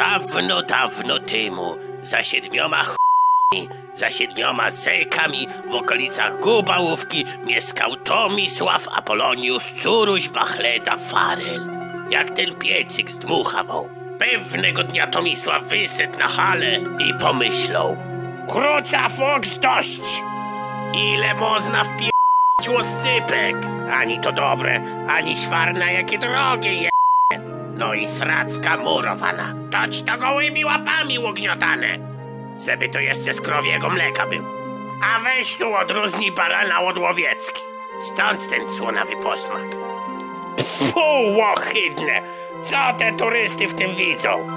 Dawno, dawno temu, za siedmioma ch**mi, za siedmioma zekami w okolicach Gubałówki mieszkał Tomisław Apolonius Curuś Bachleda Farel. Jak ten piecyk zdmuchawał. Pewnego dnia Tomisław wyszedł na halę i pomyślał. Króca Fox dość! Ile można wpie***ć łoscypek? Ani to dobre, ani świarna, jakie drogie je... No i sracka murowana. Toć to gołymi łapami ugniotane. Żeby to jeszcze z krowiego mleka był. A weź tu odróżnij barana od łowiecki. Stąd ten słonawy posmak. Pfu, łohydne! Co te turysty w tym widzą?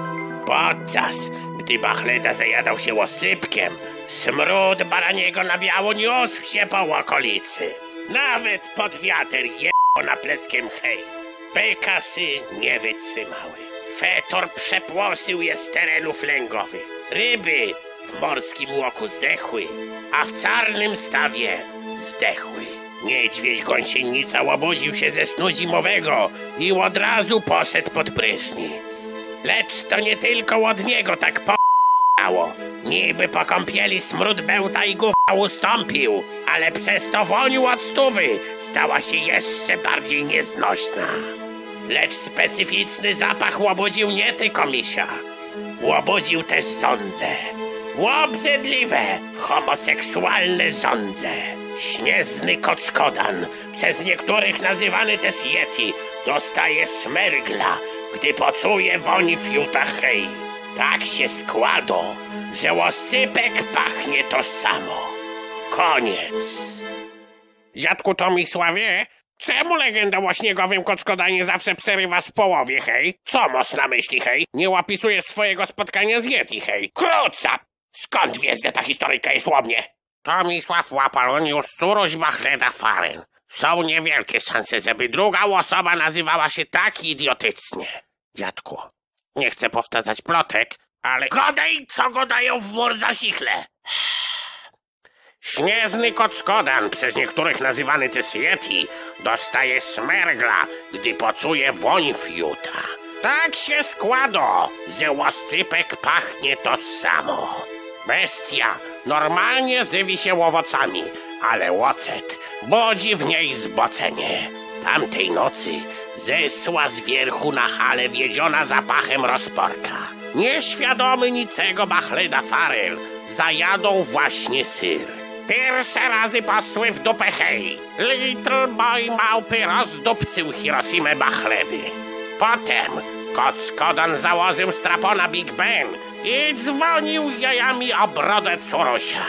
Podczas gdy Bachleda zajadał się łosypkiem, smród baraniego na biało niósł się po okolicy. Nawet pod wiatr jebło napletkiem hej. Pekasy nie wytrzymały. Fetor przepłoszył je z terenów lęgowych. Ryby w morskim łoku zdechły, a w czarnym stawie zdechły. Niedźwiedź gąsienica łobudził się ze snu zimowego i od razu poszedł pod prysznic. Lecz to nie tylko od niego tak po***ało. Niby po kąpieli smród bełta i gówna ustąpił, ale przez to woniu od stówy stała się jeszcze bardziej nieznośna. Lecz specyficzny zapach łobudził nie tylko misia. Łobudził też żądze. Łobrzydliwe, homoseksualne żądze. Śnieżny kockodan, przez niektórych nazywany też Yeti, dostaje smergla, gdy poczuje woń fiuta hej. Tak się składo, że łoscypek pachnie tożsamo. Koniec. Dziadku Tomisławie, czemu legenda o śniegowym kockodanie zawsze przerywa w połowie, hej? Co masz na myśli, hej? Nie łapisujesz swojego spotkania z Yeti, hej? Króca! Skąd wiesz, że ta historyjka jest o mnie? Tomisław Łapalonius Curuś Bachleda Faren. Są niewielkie szanse, żeby druga osoba nazywała się tak idiotycznie. Dziadku, nie chcę powtarzać plotek, ale... Godej, co go dają w mur za sichle? Śnieżny kockodan, przez niektórych nazywany też Yeti, dostaje smergla, gdy poczuje woń fiuta. Tak się składa, że łoscypek pachnie to samo. Bestia normalnie żywi się owocami, ale łocet budzi w niej zbocenie. Tamtej nocy zesła z wierchu na hale wiedziona zapachem rozporka. Nieświadomy nicego Bachleda Farel zajadą właśnie syr. Pierwsze razy pasły w dupę hej. Little Boy małpy rozdupcył Hirosimę Bachledy. Potem koc Kodan założył strapona Big Ben i dzwonił jajami o brodę Curusia.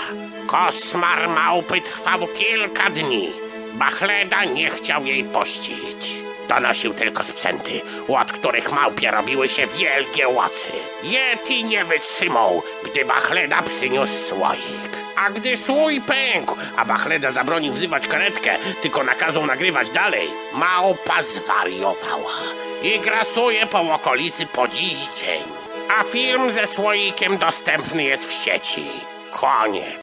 Kosmar małpy trwał kilka dni. Bachleda nie chciał jej pościć. Donosił tylko sprzęty, od których małpie robiły się wielkie łocy. Yeti nie wytrzymał, gdy Bachleda przyniósł słoik. A gdy słój pękł, a Bachleda zabronił wzywać karetkę, tylko nakazał nagrywać dalej, małpa zwariowała i grasuje po okolicy po dziś dzień. A film ze słoikiem dostępny jest w sieci. Koniec.